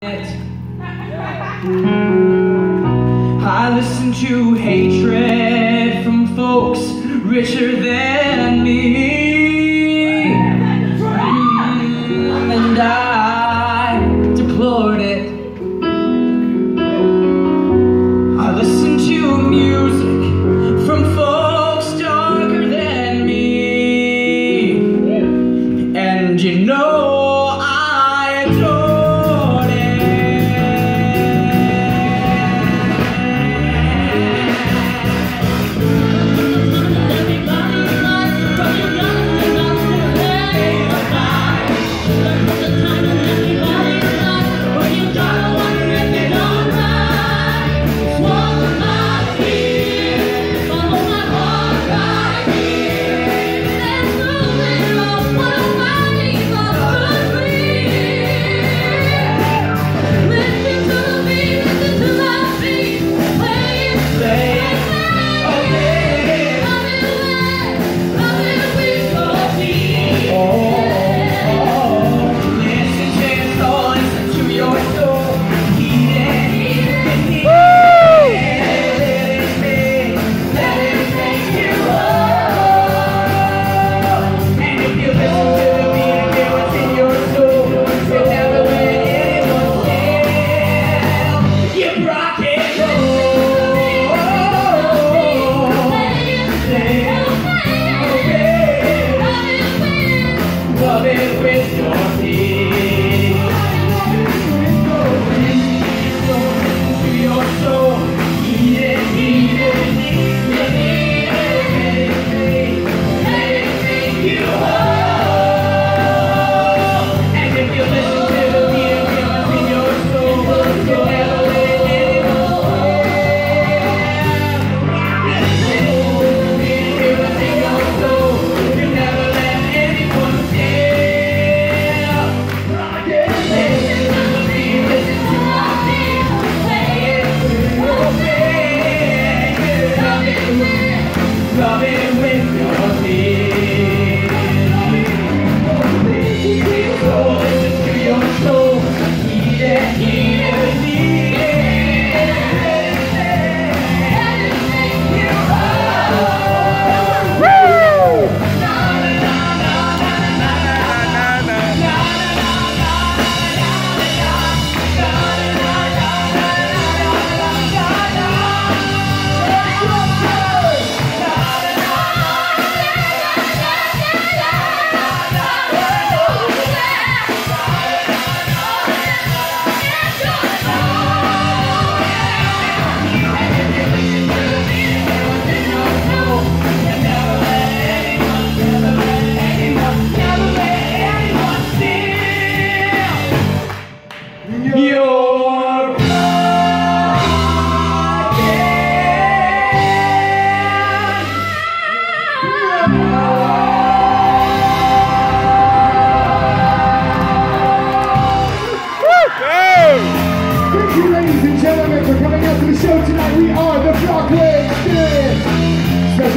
I listen to hatred from folks richer than me.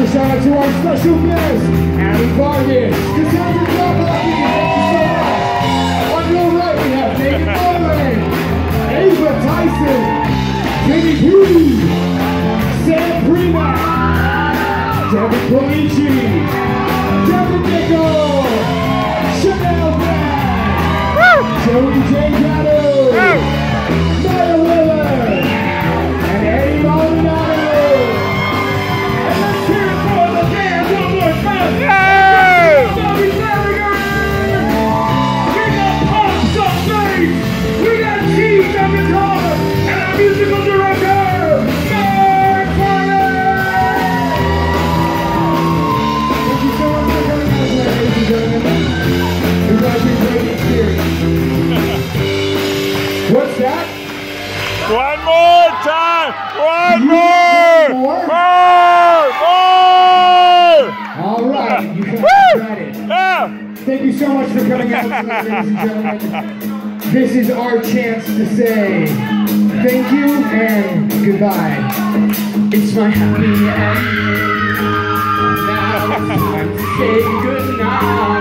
special shout out to our special guest, Adam Vargas. This is the job lucky. On your right, we have David Morley, Ava Tyson, Jamie Hughes, Sam Primack, Devin Polici, Devin Nichols. Thank you so much for coming out ladies and gentlemen. This is our chance to say thank you and goodbye. It's my happy end. Now it's time to say goodnight.